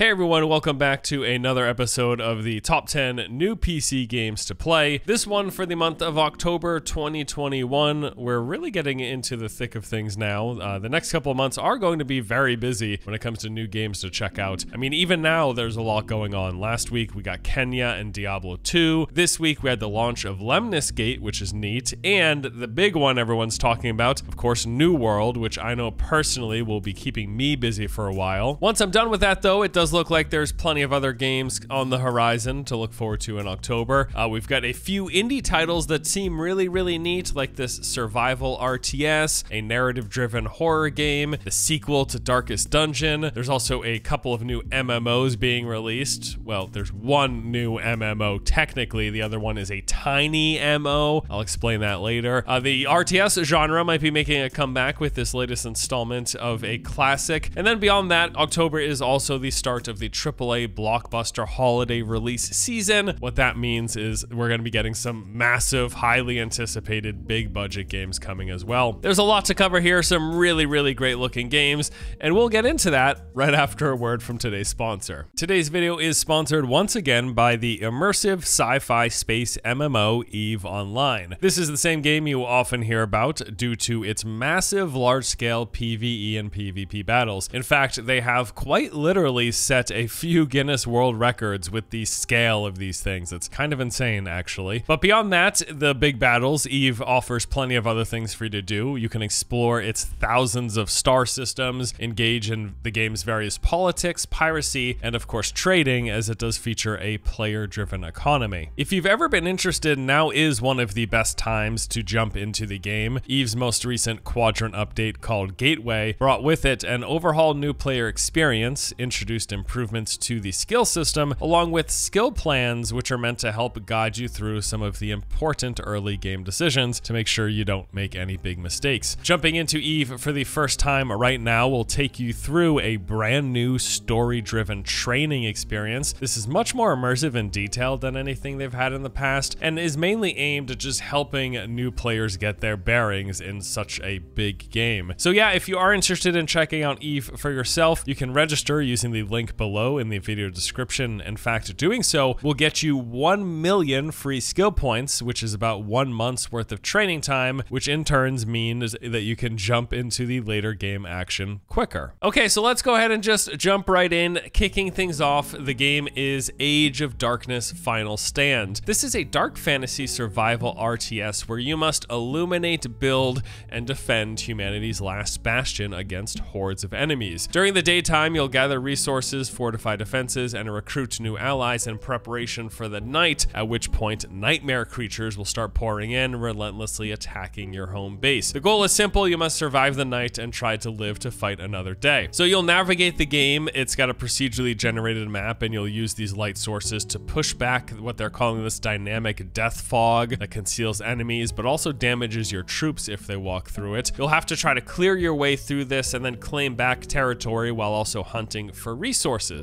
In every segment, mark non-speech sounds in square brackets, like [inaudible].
Hey everyone, welcome back to another episode of the top 10 new PC games to play. This one for the month of October 2021. We're really getting into the thick of things now. Uh, the next couple of months are going to be very busy when it comes to new games to check out. I mean, even now there's a lot going on. Last week we got Kena and Diablo 2. This week we had the launch of Lemnis Gate, which is neat, and the big one everyone's talking about, of course, New World, which I know personally will be keeping me busy for a while. Once I'm done with that though, it does does look like there's plenty of other games on the horizon to look forward to in October. Uh, we've got a few indie titles that seem really, really neat, like this survival RTS, a narrative driven horror game, the sequel to Darkest Dungeon. There's also a couple of new MMOs being released. Well, there's one new MMO technically, the other one is a tiny MO. I'll explain that later. Uh, the RTS genre might be making a comeback with this latest installment of a classic. And then beyond that, October is also the start start of the AAA blockbuster holiday release season. What that means is we're going to be getting some massive, highly anticipated big budget games coming as well. There's a lot to cover here, some really, really great looking games, and we'll get into that right after a word from today's sponsor. Today's video is sponsored once again by the immersive sci-fi space MMO EVE Online. This is the same game you often hear about due to its massive large-scale PvE and PvP battles. In fact, they have quite literally set a few Guinness World Records with the scale of these things. It's kind of insane, actually. But beyond that, the big battles, EVE offers plenty of other things for you to do. You can explore its thousands of star systems, engage in the game's various politics, piracy, and of course trading, as it does feature a player-driven economy. If you've ever been interested, now is one of the best times to jump into the game. EVE's most recent quadrant update called Gateway brought with it an overhaul new player experience, introduced improvements to the skill system, along with skill plans, which are meant to help guide you through some of the important early game decisions to make sure you don't make any big mistakes. Jumping into EVE for the first time right now will take you through a brand new story driven training experience. This is much more immersive and detailed than anything they've had in the past, and is mainly aimed at just helping new players get their bearings in such a big game. So, yeah, if you are interested in checking out EVE for yourself, you can register using the link below in the video description. In fact, doing so will get you 1 million free skill points, which is about one month's worth of training time, which in turns means that you can jump into the later game action quicker. Okay, so let's go ahead and just jump right in. Kicking things off, the game is Age of Darkness Final Stand. This is a dark fantasy survival RTS where you must illuminate, build, and defend humanity's last bastion against hordes of enemies. During the daytime, you'll gather resources, fortify defenses, and recruit new allies in preparation for the night, at which point nightmare creatures will start pouring in, relentlessly attacking your home base. The goal is simple, you must survive the night and try to live to fight another day. So you'll navigate the game, it's got a procedurally generated map, and you'll use these light sources to push back what they're calling this dynamic death fog that conceals enemies, but also damages your troops if they walk through it. You'll have to try to clear your way through this and then claim back territory while also hunting for resources.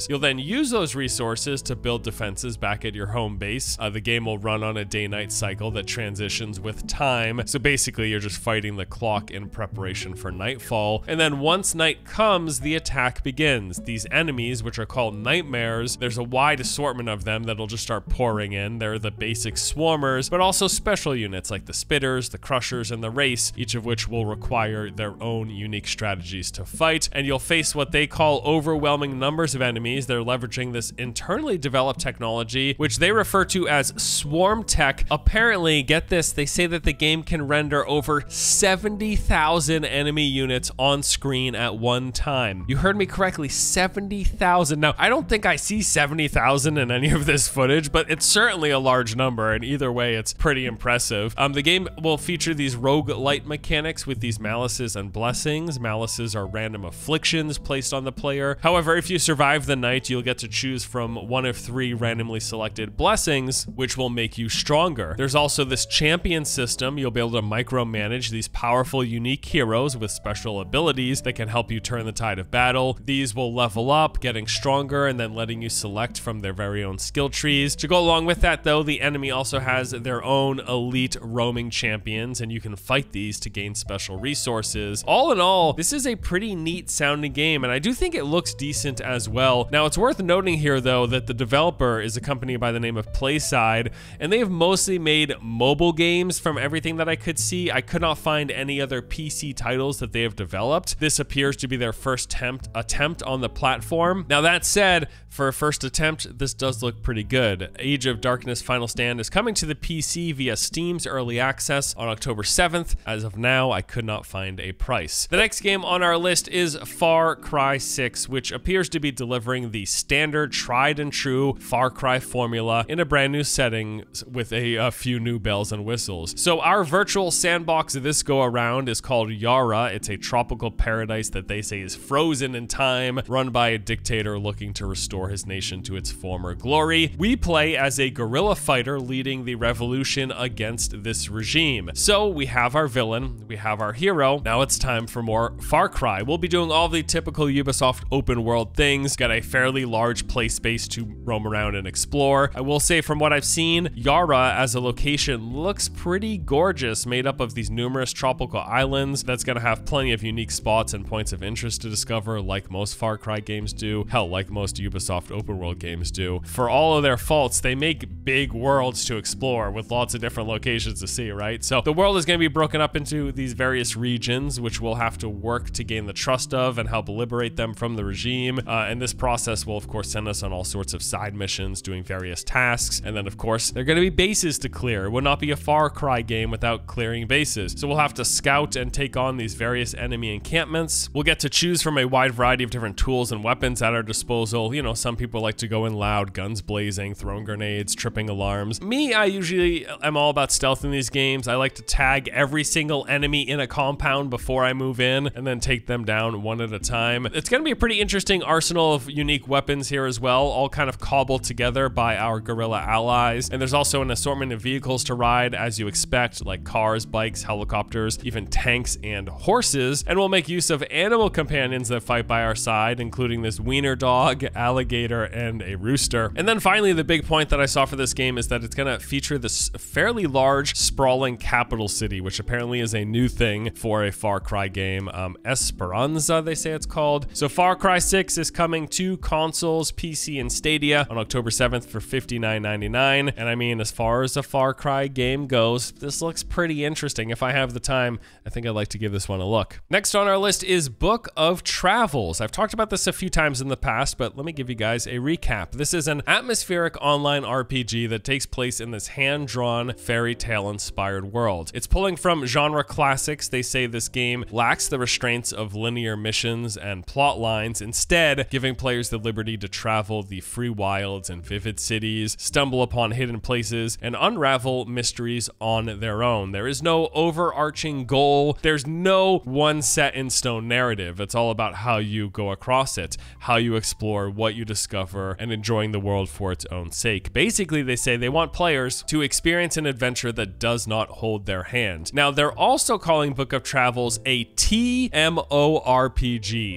You'll then use those resources to build defenses back at your home base. Uh, the game will run on a day-night cycle that transitions with time. So basically, you're just fighting the clock in preparation for nightfall. And then once night comes, the attack begins. These enemies, which are called nightmares, there's a wide assortment of them that'll just start pouring in. They're the basic swarmers, but also special units like the spitters, the crushers, and the race, each of which will require their own unique strategies to fight. And you'll face what they call overwhelming numbers of enemies. They're leveraging this internally developed technology, which they refer to as swarm tech. Apparently, get this, they say that the game can render over 70,000 enemy units on screen at one time. You heard me correctly, 70,000. Now, I don't think I see 70,000 in any of this footage, but it's certainly a large number, and either way, it's pretty impressive. Um, the game will feature these roguelite mechanics with these malices and blessings. Malices are random afflictions placed on the player. However, if you survive the night, you'll get to choose from one of three randomly selected blessings, which will make you stronger. There's also this champion system. You'll be able to micromanage these powerful, unique heroes with special abilities that can help you turn the tide of battle. These will level up, getting stronger, and then letting you select from their very own skill trees. To go along with that, though, the enemy also has their own elite roaming champions, and you can fight these to gain special resources. All in all, this is a pretty neat sounding game, and I do think it looks decent as well. Now, it's worth noting here, though, that the developer is a company by the name of PlaySide, and they have mostly made mobile games from everything that I could see. I could not find any other PC titles that they have developed. This appears to be their first attempt, attempt on the platform. Now, that said, for a first attempt, this does look pretty good. Age of Darkness Final Stand is coming to the PC via Steam's early access on October 7th. As of now, I could not find a price. The next game on our list is Far Cry 6, which appears to be delivering the standard, tried and true Far Cry formula in a brand new setting with a, a few new bells and whistles. So, our virtual sandbox of this go around is called Yara. It's a tropical paradise that they say is frozen in time, run by a dictator looking to restore his nation to its former glory. We play as a guerrilla fighter leading the revolution against this regime. So, we have our villain, we have our hero. Now it's time for more Far Cry. We'll be doing all the typical Ubisoft open world things, got a fairly large play space to roam around and explore. I will say, from what I've seen, Yara as a location looks pretty gorgeous, made up of these numerous tropical islands. That's going to have plenty of unique spots and points of interest to discover, like most Far Cry games do. Hell, like most Ubisoft open world games do. For all of their faults, they make big worlds to explore with lots of different locations to see, right? So the world is going to be broken up into these various regions, which we'll have to work to gain the trust of and help liberate them from the regime. Uh, Uh, and this process will, of course, send us on all sorts of side missions, doing various tasks. And then, of course, there are going to be bases to clear. It will not be a Far Cry game without clearing bases. So we'll have to scout and take on these various enemy encampments. We'll get to choose from a wide variety of different tools and weapons at our disposal. You know, some people like to go in loud, guns blazing, throwing grenades, tripping alarms. Me, I usually am all about stealth in these games. I like to tag every single enemy in a compound before I move in and then take them down one at a time. It's going to be a pretty interesting arsenal of unique weapons here as well, all kind of cobbled together by our guerrilla allies. And there's also an assortment of vehicles to ride as you expect, like cars, bikes, helicopters, even tanks and horses. And we'll make use of animal companions that fight by our side, including this wiener dog, alligator, and a rooster. And then finally, the big point that I saw for this game is that it's going to feature this fairly large, sprawling capital city, which apparently is a new thing for a Far Cry game. Um, Esperanza, they say it's called. So Far Cry 6 is coming to consoles, PC, and Stadia on October 7th for $59.99. And I mean, as far as a Far Cry game goes, this looks pretty interesting. If I have the time, I think I'd like to give this one a look. Next on our list is Book of Travels. I've talked about this a few times in the past, but let me give you guys a recap. This is an atmospheric online RPG that takes place in this hand drawn fairy tale inspired world. It's pulling from genre classics. They say this game lacks the restraints of linear missions and plot lines, instead, giving players the liberty to travel the free wilds and vivid cities, stumble upon hidden places, and unravel mysteries on their own. There is no overarching goal, there's no one set in stone narrative. It's all about how you go across it, how you explore, what you discover, and enjoying the world for its own sake. Basically, they say they want players to experience an adventure that does not hold their hand. Now, they're also calling Book of Travels a TMORPG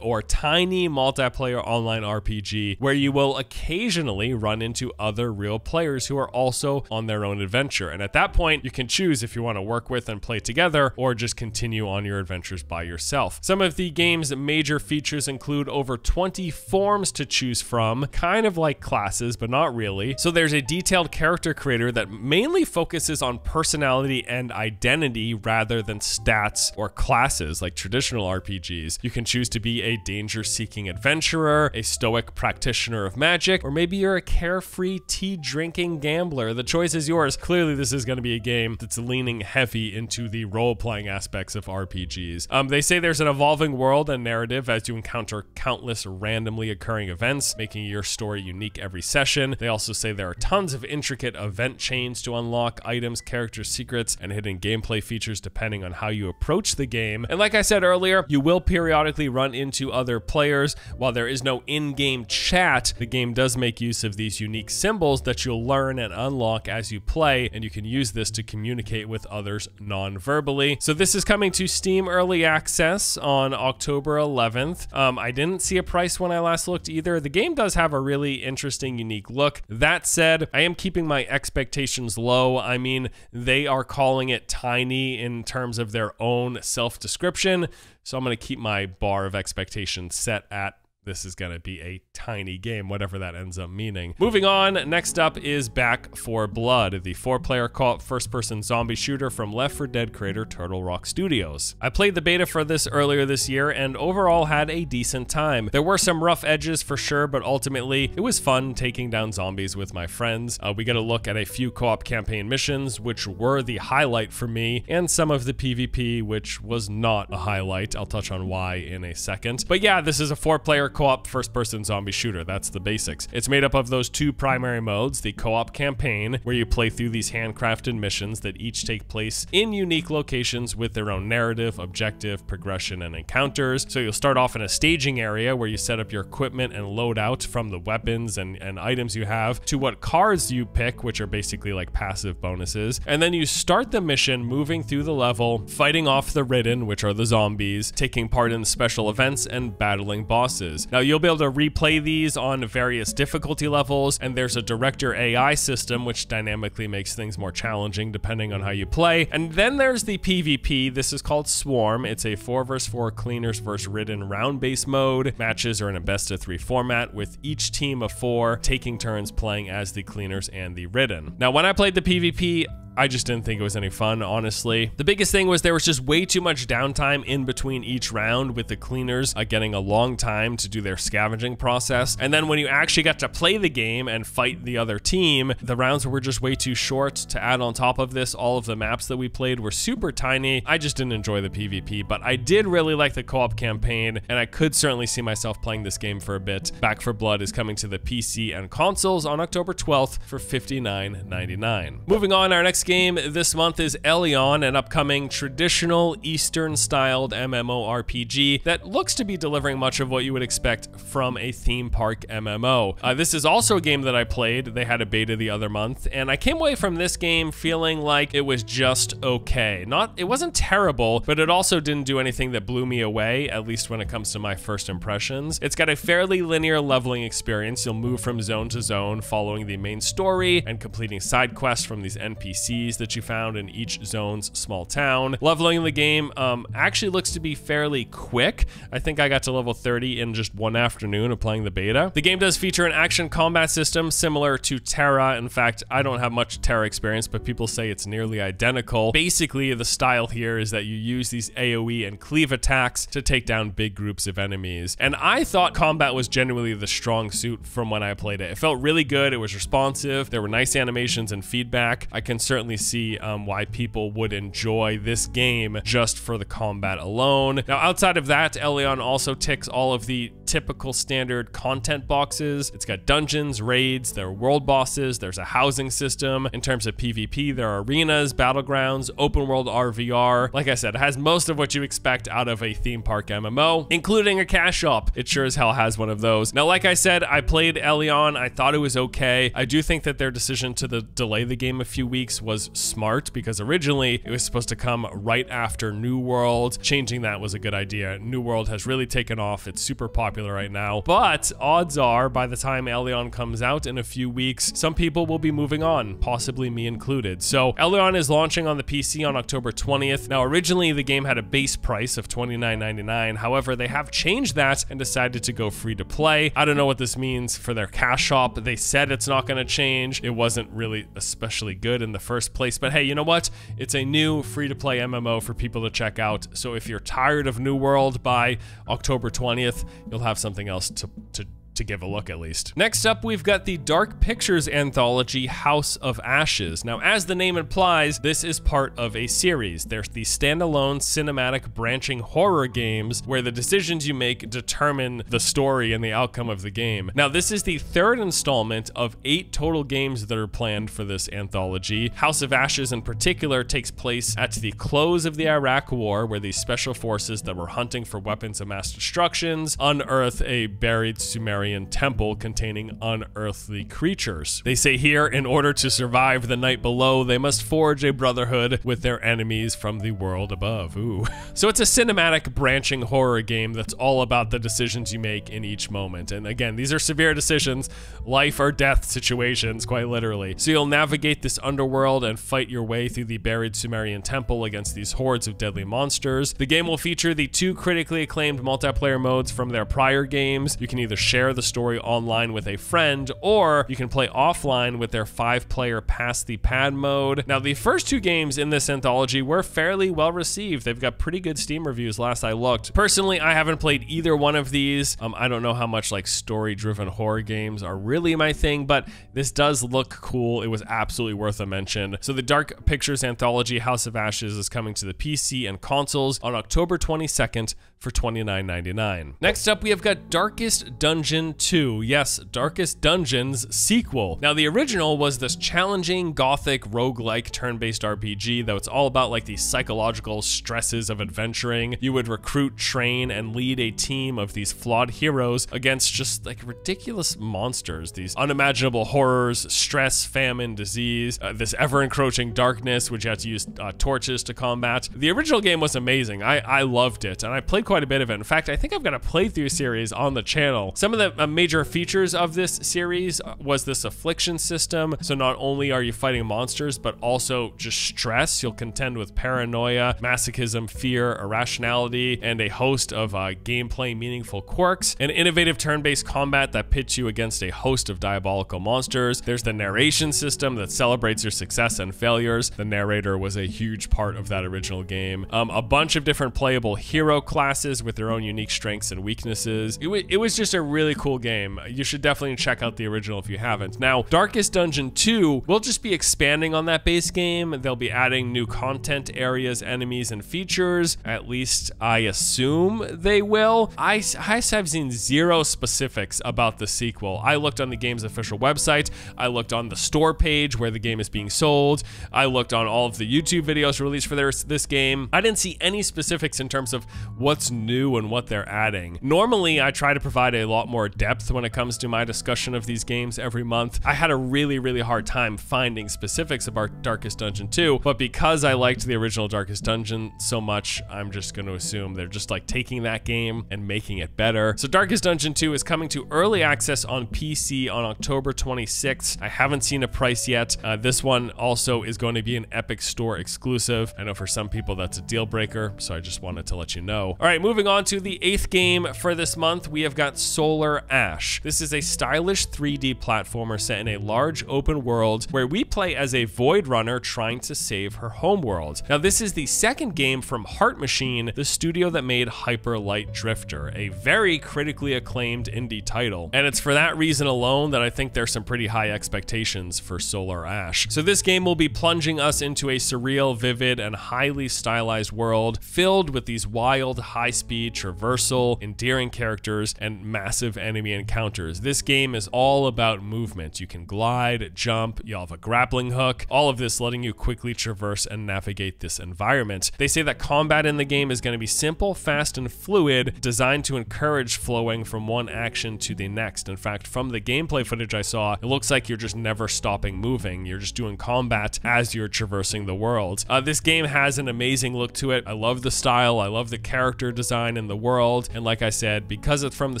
or Tiny Multiplayer Online RPG, where you will occasionally run into other real players who are also on their own adventure. And at that point, you can choose if you want to work with and play together or just continue on your adventures by yourself. Some of the game's major features include over 20 forms to choose from, kind of like classes, but not really. So there's a detailed character creator that mainly focuses on personality and identity rather than stats or classes like traditional RPGs. You can choose to be a danger seeking adventurer, a stoic practitioner of magic, or maybe you're a carefree tea drinking gambler. The choice is yours. Clearly, this is going to be a game that's leaning heavy into the role playing aspects of RPGs. Um, they say there's an evolving world and narrative as you encounter countless randomly occurring events, making your story unique every session. They also say there are tons of intricate event chains to unlock items, character secrets, and hidden gameplay features depending on how you approach the game. And like I said earlier, you will periodically run into other players. While there is no in game chat, the game does make use of these unique symbols that you'll learn and unlock as you play, and you can use this to communicate with others non verbally. So, this is coming to Steam Early Access on October 11th. Um, I didn't see a price when I last looked either. The game does have a really interesting, unique look. That said, I am keeping my expectations low. I mean, they are calling it tiny in terms of their own self description. So I'm going to keep my bar of expectations set at this is going to be a tiny game, whatever that ends up meaning. Moving on, next up is Back 4 Blood, the four player co op first person zombie shooter from Left 4 Dead creator Turtle Rock Studios. I played the beta for this earlier this year and overall had a decent time. There were some rough edges for sure, but ultimately it was fun taking down zombies with my friends. Uh, we get a look at a few co op campaign missions, which were the highlight for me, and some of the PvP, which was not a highlight. I'll touch on why in a second. But yeah, this is a four player co-op first-person zombie shooter. That's the basics. It's made up of those two primary modes, the co-op campaign, where you play through these handcrafted missions that each take place in unique locations with their own narrative, objective, progression, and encounters. So you'll start off in a staging area where you set up your equipment and load out from the weapons and, and items you have to what cards you pick, which are basically like passive bonuses. And then you start the mission moving through the level, fighting off the Ridden, which are the zombies, taking part in special events, and battling bosses. Now, you'll be able to replay these on various difficulty levels, and there's a director AI system which dynamically makes things more challenging depending on how you play. And then there's the PvP. This is called Swarm. It's a 4 vs 4 cleaners vs ridden round based mode. Matches are in a best of 3 format with each team of 4 taking turns playing as the cleaners and the ridden. Now, when I played the PvP, I just didn't think it was any fun, honestly. The biggest thing was there was just way too much downtime in between each round with the cleaners uh, getting a long time to do their scavenging process. And then when you actually got to play the game and fight the other team, the rounds were just way too short. To add on top of this, all of the maps that we played were super tiny. I just didn't enjoy the PvP, but I did really like the co-op campaign, and I could certainly see myself playing this game for a bit. Back 4 Blood is coming to the PC and consoles on October 12th for $59.99. Moving on, our next game this month is Elyon, an upcoming traditional Eastern-styled MMORPG that looks to be delivering much of what you would expect from a theme park MMO. Uh, this is also a game that I played. They had a beta the other month, and I came away from this game feeling like it was just okay. Not, it wasn't terrible, but it also didn't do anything that blew me away, at least when it comes to my first impressions. It's got a fairly linear leveling experience. You'll move from zone to zone, following the main story and completing side quests from these NPCs that you found in each zone's small town. Leveling the game um, actually looks to be fairly quick. I think I got to level 30 in just one afternoon of playing the beta. The game does feature an action combat system similar to TERA. In fact, I don't have much TERA experience, but people say it's nearly identical. Basically, the style here is that you use these AoE and cleave attacks to take down big groups of enemies. And I thought combat was genuinely the strong suit from when I played it. It felt really good. It was responsive. There were nice animations and feedback. I can certainly see um, why people would enjoy this game just for the combat alone. Now, outside of that, Elyon also ticks all of the typical standard content boxes. It's got dungeons, raids, there are world bosses, there's a housing system. In terms of PvP, there are arenas, battlegrounds, open world RVR. Like I said, it has most of what you expect out of a theme park MMO, including a cash shop. It sure as hell has one of those. Now, like I said, I played Elyon. I thought it was okay. I do think that their decision to the delay the game a few weeks was smart because originally it was supposed to come right after New World. Changing that was a good idea. New World has really taken off. It's super popular right now. But odds are, by the time Elyon comes out in a few weeks, some people will be moving on, possibly me included. So Elyon is launching on the PC on October 20th. Now, originally the game had a base price of $29.99. However, they have changed that and decided to go free to play. I don't know what this means for their cash shop. They said it's not going to change. It wasn't really especially good in the first place. But hey, you know what? It's a new free to play MMO for people to check out. So if you're tired of New World by October 20th, you'll have something else to, to to give a look at least. Next up, we've got the Dark Pictures anthology House of Ashes. Now, as the name implies, this is part of a series. There's the standalone cinematic branching horror games where the decisions you make determine the story and the outcome of the game. Now, this is the third installment of eight total games that are planned for this anthology. House of Ashes in particular takes place at the close of the Iraq War, where the special forces that were hunting for weapons of mass destructions unearth a buried Sumerian Temple containing unearthly creatures. They say here, in order to survive the night below, they must forge a brotherhood with their enemies from the world above. Ooh. [laughs] So it's a cinematic branching horror game that's all about the decisions you make in each moment. And again, these are severe decisions, life or death situations, quite literally. So you'll navigate this underworld and fight your way through the buried Sumerian temple against these hordes of deadly monsters. The game will feature the two critically acclaimed multiplayer modes from their prior games. You can either share the story online with a friend or you can play offline with their five player pass the pad mode. Now, the first two games in this anthology were fairly well received. They've got pretty good Steam reviews last I looked. Personally, I haven't played either one of these. Um, I don't know how much like story driven horror games are really my thing, but this does look cool. It was absolutely worth a mention. So, the Dark Pictures anthology House of Ashes is coming to the PC and consoles on October 22nd for $29.99. Next up, we have got Darkest Dungeon 2. Yes, Darkest Dungeons sequel. Now, the original was this challenging, gothic, roguelike turn-based RPG, though it's all about like the psychological stresses of adventuring. You would recruit, train, and lead a team of these flawed heroes against just like ridiculous monsters, these unimaginable horrors, stress, famine, disease, uh, this ever-encroaching darkness, which you had to use uh, torches to combat. The original game was amazing. I, I loved it, and I played quite a bit of it. In fact, I think I've got a playthrough series on the channel. Some of the major features of this series was this affliction system. So not only are you fighting monsters, but also just stress. You'll contend with paranoia, masochism, fear, irrationality, and a host of uh, gameplay meaningful quirks. An innovative turn-based combat that pits you against a host of diabolical monsters. There's the narration system that celebrates your success and failures. The narrator was a huge part of that original game. Um, a bunch of different playable hero classes with their own unique strengths and weaknesses. It, it was just a really cool game. You should definitely check out the original if you haven't. Now, Darkest Dungeon 2 will just be expanding on that base game. They'll be adding new content areas, enemies, and features. At least I assume they will. I, I have seen zero specifics about the sequel. I looked on the game's official website. I looked on the store page where the game is being sold. I looked on all of the YouTube videos released for their, this game. I didn't see any specifics in terms of what's new and what they're adding. Normally, I try to provide a lot more depth when it comes to my discussion of these games every month. I had a really, really hard time finding specifics about Darkest Dungeon 2, but because I liked the original Darkest Dungeon so much, I'm just going to assume they're just like taking that game and making it better. So Darkest Dungeon 2 is coming to early access on PC on October 26th. I haven't seen a price yet. Uh, this one also is going to be an Epic Store exclusive. I know for some people that's a deal breaker, so I just wanted to let you know. All right, moving on to the eighth game for this month, we have got Solar Ash. This is a stylish 3D platformer set in a large open world where we play as a void runner trying to save her homeworld. Now, this is the second game from Heart Machine, the studio that made Hyper Light Drifter, a very critically acclaimed indie title. And it's for that reason alone that I think there's some pretty high expectations for Solar Ash. So this game will be plunging us into a surreal, vivid, and highly stylized world filled with these wild, high-speed, traversal, endearing characters, and massive enemy encounters. This game is all about movement. You can glide, jump, you have a grappling hook, all of this letting you quickly traverse and navigate this environment. They say that combat in the game is going to be simple, fast, and fluid, designed to encourage flowing from one action to the next. In fact, from the gameplay footage I saw, it looks like you're just never stopping moving. You're just doing combat as you're traversing the world. Uh, this game has an amazing look to it. I love the style, I love the character design in the world, and like I said, because it's from the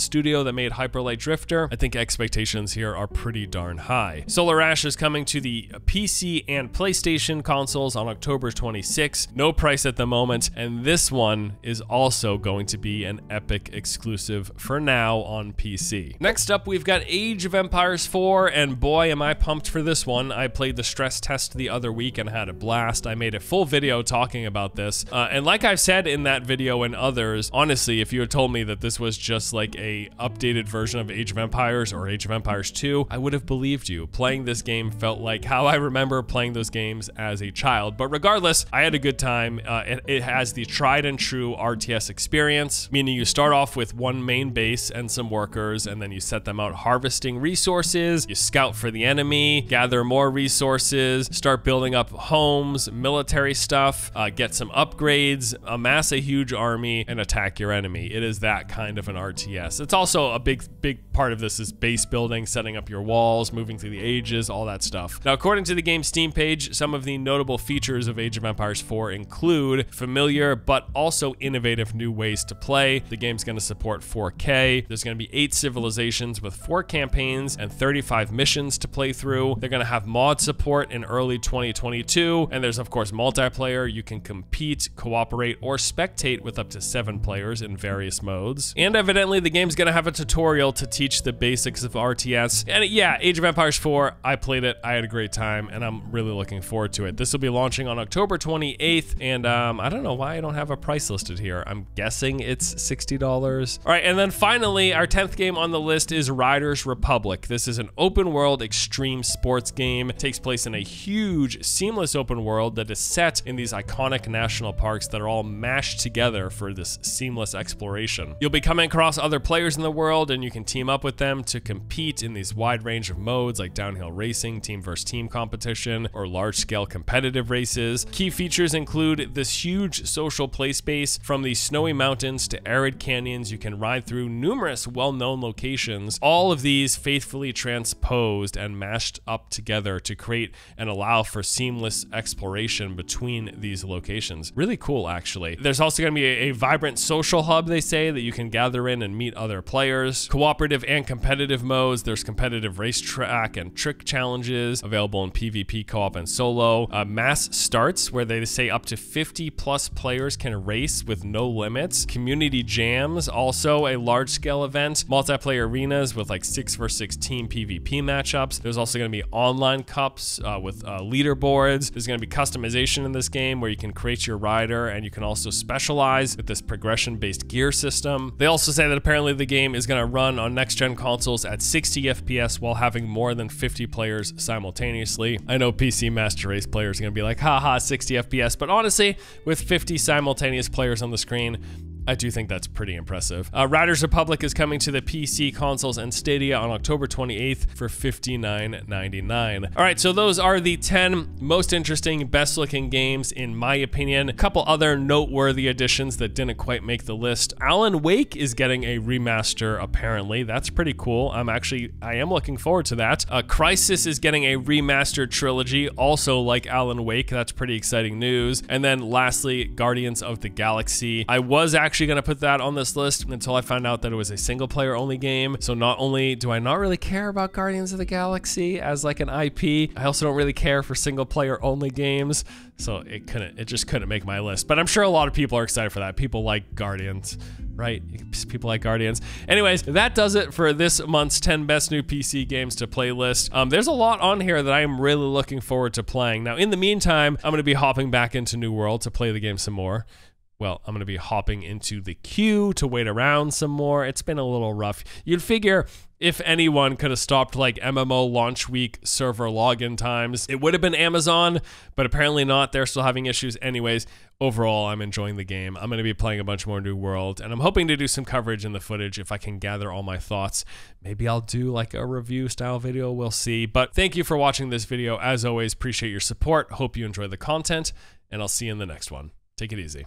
studio that made Hyper Light Drifter, I think expectations here are pretty darn high. Solar Ash is coming to the PC and PlayStation consoles on October 26. No price at the moment, and this one is also going to be an Epic exclusive for now on PC. Next up, we've got Age of Empires 4, and boy, am I pumped for this one. I played the stress test the other week and had a blast. I made a full video talking about this, uh, and like I've said in that video and others, honestly, if you had told me that this was just like a updated version of Age of Empires or Age of Empires 2, I would have believed you. Playing this game felt like how I remember playing those games as a child, but regardless, I had a good time. Uh, it, it has the tried and true RTS experience, meaning you start off with one main base and some workers, and then you set them out harvesting resources, you scout for the enemy, gather more resources, start building up homes, military stuff, uh, get some upgrades, amass a huge army, and attack your enemy. It is that kind of an RTS. It's also a big, big part of this is base building, setting up your walls, moving through the ages, all that stuff. Now, according to the game's Steam page, some of the notable features of Age of Empires 4 include familiar but also innovative new ways to play. The game's going to support 4K. There's going to be eight civilizations with four campaigns and 35 missions to play through. They're going to have mod support in early 2022, and there's of course multiplayer. You can compete, cooperate, or spectate with up to seven players in various modes. And evidently, the game's going to have a tutorial to teach the basics of RTS. And yeah, Age of Empires 4, I played it, I had a great time, and I'm really looking forward to it. This will be launching on October 28th, and um, I don't know why I don't have a price listed here. I'm guessing it's $60. All right, and then finally, our 10th game on the list is Riders Republic. This is an open world extreme sports game. It takes place in a huge, seamless open world that is set in these iconic national parks that are all mashed together for this seamless exploration. You'll be coming across other players in the world, and you can team up with them to compete in these wide range of modes like downhill racing, team versus team competition, or large scale competitive races. Key features include this huge social play space from the snowy mountains to arid canyons. You can ride through numerous well known locations, all of these faithfully transposed and mashed up together to create and allow for seamless exploration between these locations. Really cool, actually. There's also going to be a, a vibrant social hub, they say, that you can gather in and meet other players. Cooperative and competitive modes. There's competitive racetrack and trick challenges available in PvP, co-op, and solo. Uh, mass starts, where they say up to 50 plus players can race with no limits. Community jams, also a large-scale event. Multiplayer arenas with like 6 vs 6 team PvP matchups. There's also going to be online cups uh, with uh, leaderboards. There's going to be customization in this game where you can create your rider and you can also specialize with this progression-based gear system. They also say that apparently the game is going to run on next-gen consoles at 60 FPS while having more than 50 players simultaneously. I know PC Master Race players are to be like, haha, 60 FPS, but honestly, with 50 simultaneous players on the screen, I do think that's pretty impressive. Uh, Riders Republic is coming to the PC, consoles, and Stadia on October 28th for $59.99. All right, so those are the 10 most interesting, best looking games, in my opinion. A couple other noteworthy additions that didn't quite make the list. Alan Wake is getting a remaster, apparently. That's pretty cool. I'm actually, I am looking forward to that. Uh, Crysis is getting a remastered trilogy, also like Alan Wake. That's pretty exciting news. And then lastly, Guardians of the Galaxy. I was actually going to put that on this list until I found out that it was a single player only game. So not only do I not really care about Guardians of the Galaxy as like an IP, I also don't really care for single player only games. So it couldn't, it just couldn't make my list. But I'm sure a lot of people are excited for that. People like Guardians right? People like Guardians. Anyways, that does it for this month's 10 best new PC games to play list. Um, there's a lot on here that I am really looking forward to playing. Now, in the meantime, I'm going to be hopping back into New World to play the game some more well, I'm going to be hopping into the queue to wait around some more. It's been a little rough. You'd figure if anyone could have stopped like MMO launch week server login times, it would have been Amazon, but apparently not. They're still having issues. Anyways, overall, I'm enjoying the game. I'm going to be playing a bunch more New World, and I'm hoping to do some coverage in the footage if I can gather all my thoughts. Maybe I'll do like a review style video. We'll see. But thank you for watching this video. As always, appreciate your support. Hope you enjoy the content, and I'll see you in the next one. Take it easy.